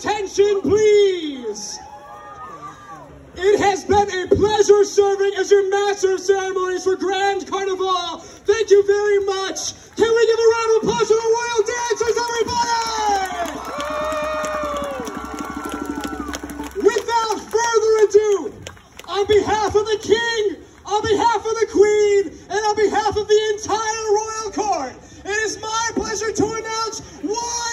attention, please. It has been a pleasure serving as your master of ceremonies for Grand Carnivale. Thank you very much. Can we give a round of applause to the royal dancers, everybody? Without further ado, on behalf of the king, on behalf of the queen, and on behalf of the entire royal court, it is my pleasure to announce one